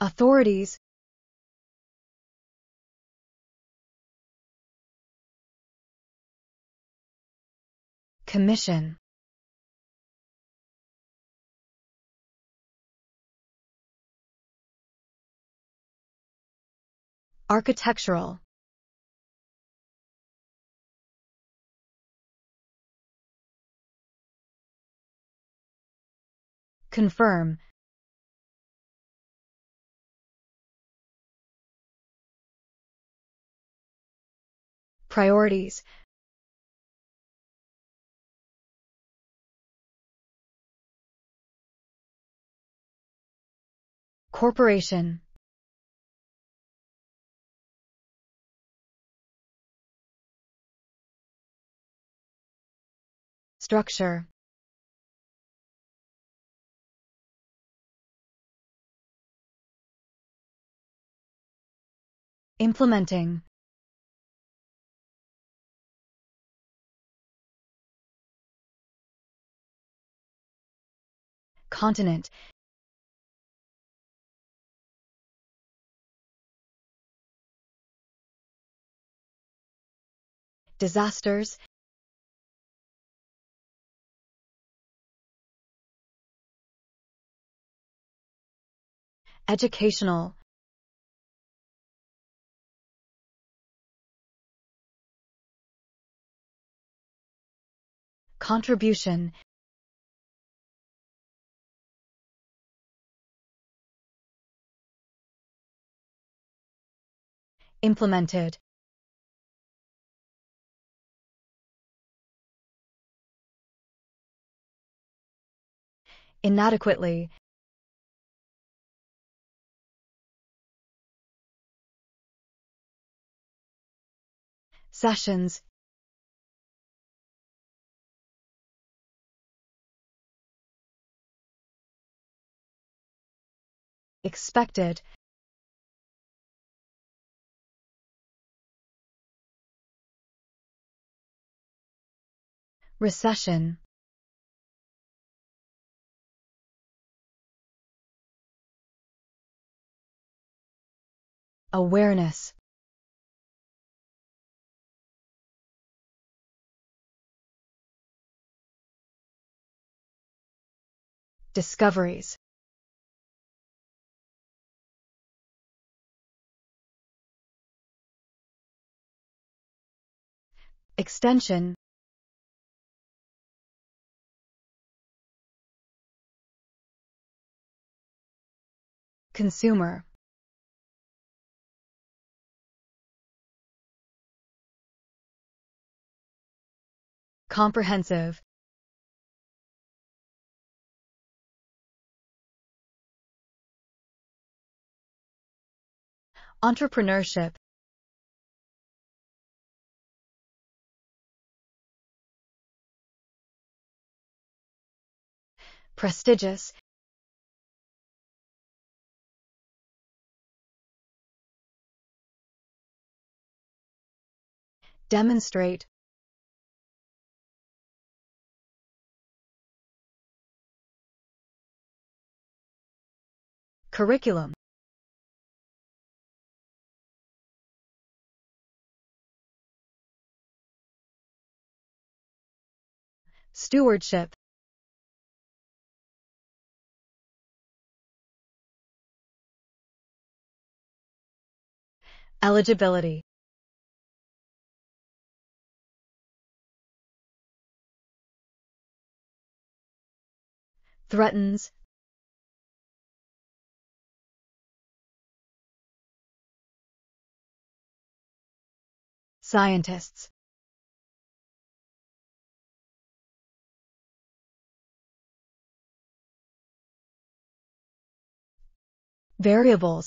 authorities commission architectural confirm priorities. Corporation. Structure. Implementing continent. Disasters. Educational. Contribution implemented. Inadequately. Sessions. Expected recession. Awareness. Discoveries. Extension consumer. Comprehensive. Entrepreneurship. Prestigious demonstrate. Curriculum. Stewardship. Eligibility threatens. Scientists. Variables.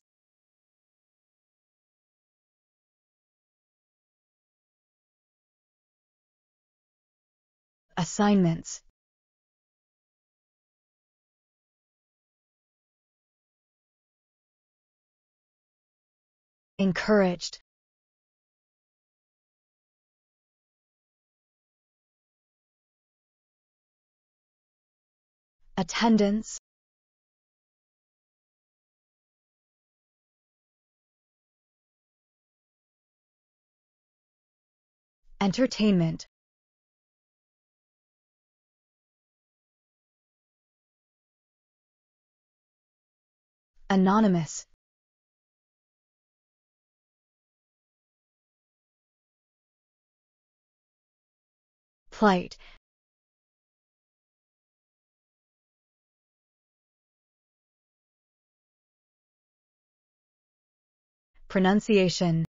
Assignments encouraged. Attendance. Entertainment. Anonymous. Plight, pronunciation,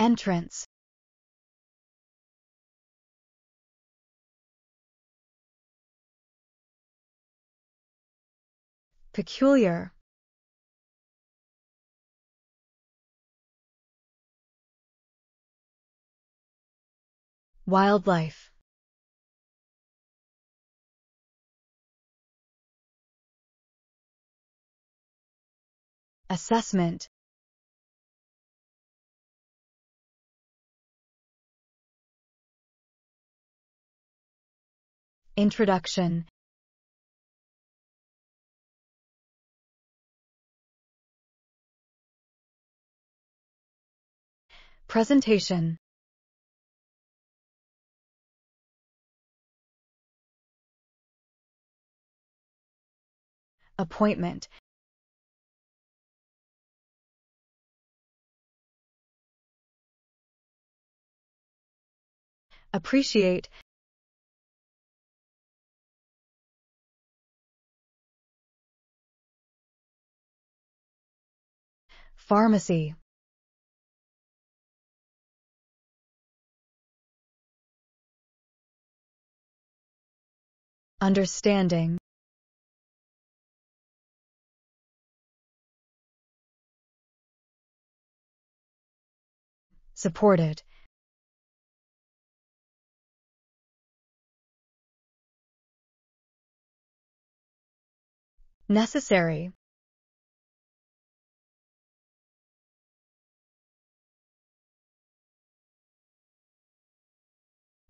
entrance, peculiar, wildlife, assessment, introduction, presentation, appointment, appreciate, pharmacy, understanding, supported, necessary,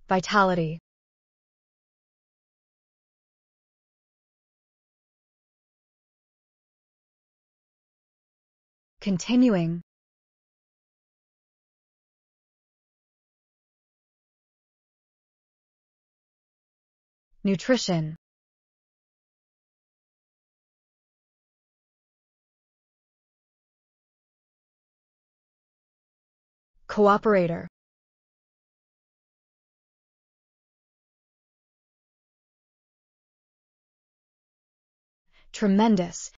vitality, continuing, nutrition, cooperator, tremendous,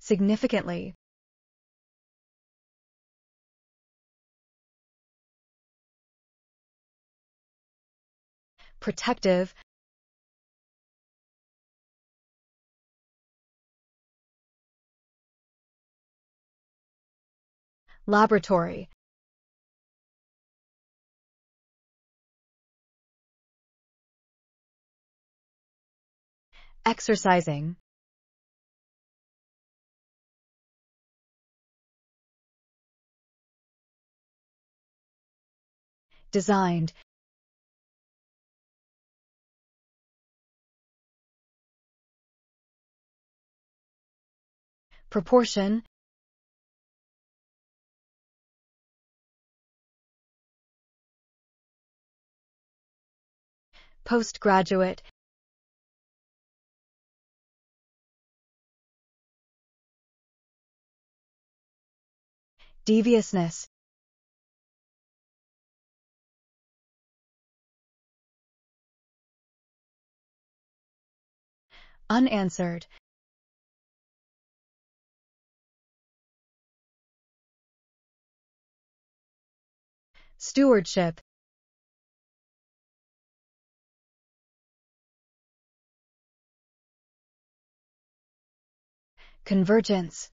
significantly, protective, laboratory, exercising, designed, proportion, postgraduate, deviousness, unanswered, stewardship, convergence,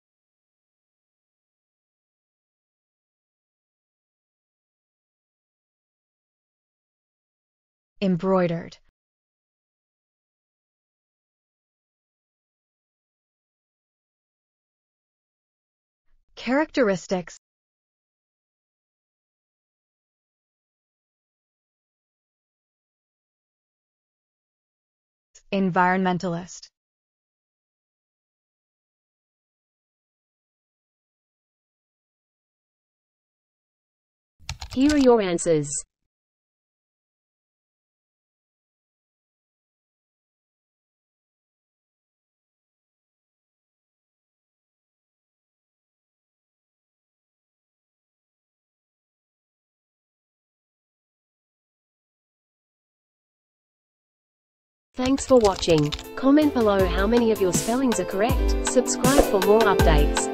embroidered, characteristics, Environmentalist. Here are your answers. Thanks for watching. Comment below how many of your spellings are correct. Subscribe for more updates.